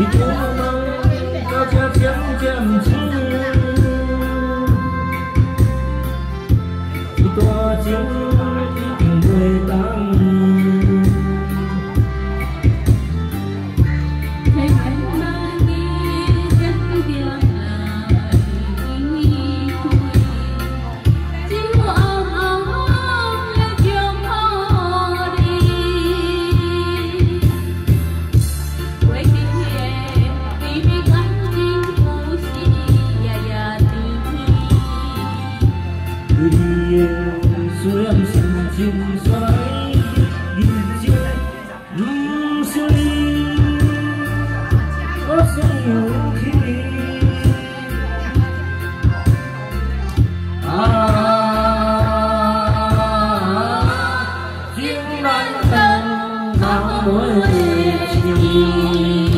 一朵。大家天天吃，一朵金。dùng rơi cho chiếc lung xuôi có rất nhiều khi à chiếc nắng tan nắng mỗi chiều